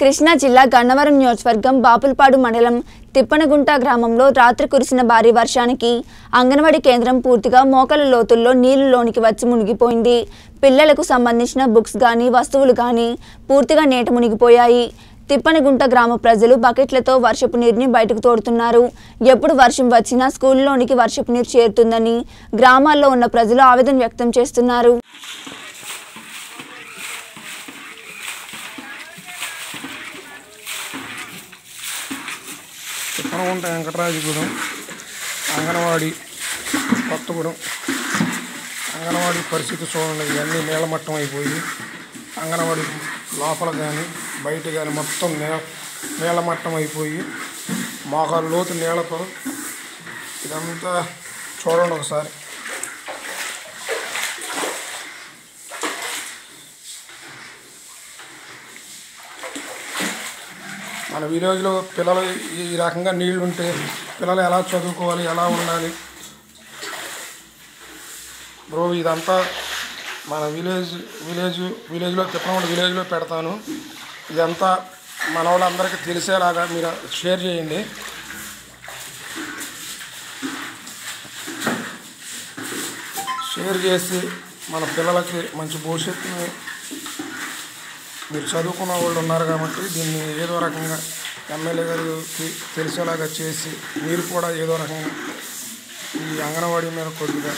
కృష్ణా జిల్లా గన్నవరం నియోజకవర్గం బాపులపాడు మండలం తిప్పనగుంట గ్రామంలో రాత్రి కురిసిన భారీ వర్షానికి అంగన్వాడీ కేంద్రం పూర్తిగా మోకల లోతుల్లో నీళ్ళు లోనికి వచ్చి మునిగిపోయింది. పిల్లలకు సంబంధించిన బుక్స్ కానీ వస్తువులు కానీ పూర్తిగా నేట మునిగిపోయాయి. తిప్పనగుంట గ్రామ ప్రజలు బకెట్లతో వర్షపు నీరుని బయటకు తోడుతున్నారు. ఎప్పుడు వర్షం వచ్చినా స్కూల్లోనికి వర్షపు నీరు చేరుతుందని గ్రామాల్లో ఉన్న ప్రజలు ఆవేదన వ్యక్తం చేస్తున్నారు. తిప్పనగుంట వెంకటరాజగూడెం అంగన్వాడీ కొత్తగూడెం అంగన్వాడీ పరిస్థితి చూడండి ఇవన్నీ నీలమట్టం అయిపోయి అంగన్వాడీ లోపల కానీ బయట కానీ మొత్తం నీ నీలమట్టం అయిపోయి మోకాలు లోతు నీళ్ళతో ఇదంతా చూడండి ఒకసారి. మన విలేజ్లో పిల్లలు ఈ రకంగా నీళ్ళు ఉంటే పిల్లలు ఎలా చదువుకోవాలి ఎలా ఉండాలి? బ్రో ఇదంతా మన విలేజ్ విలేజ్ విలేజ్లో తిప్పనవాడు విలేజ్లో పెడతాను. ఇదంతా మన వాళ్ళందరికీ తెలిసేలాగా మీరు షేర్ చేయండి. షేర్ చేసి మన పిల్లలకి మంచి భవిష్యత్తుని మీరు చదువుకున్న వాళ్ళు ఉన్నారు కాబట్టి దీన్ని ఏదో రకంగా ఎమ్మెల్యే గారికి తెలిసేలాగా చేసి మీరు కూడా ఏదో రకంగా ఈ అంగన్వాడీ మీద కొద్దిగా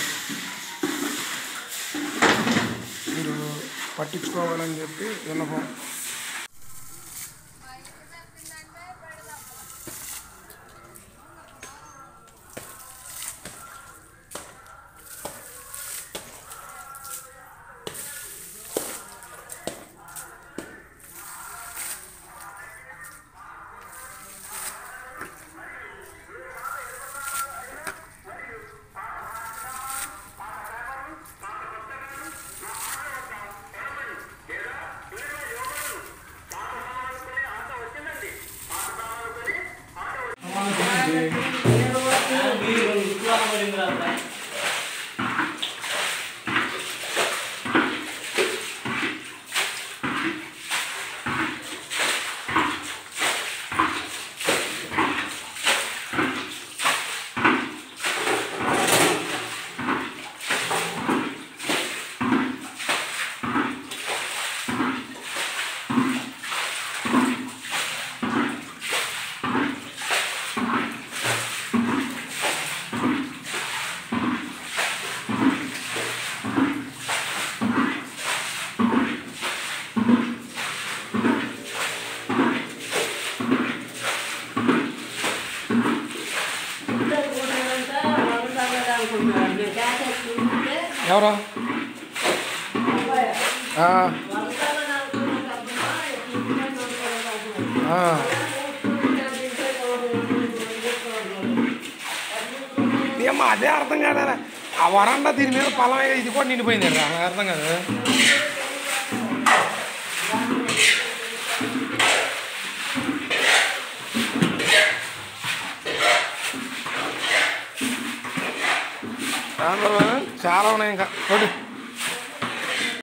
మీరు పట్టించుకోవాలని చెప్పి విన్నపం ఎవరా ఆ, ఆ. ఏమ్మా అదే అర్థం కాదా ఆ వరండా దీని మీద పొలం ఇది కూడా నిండిపోయింది రా నాకు అర్థం కాదు చాలా ఉన్నాయి ఇంకా.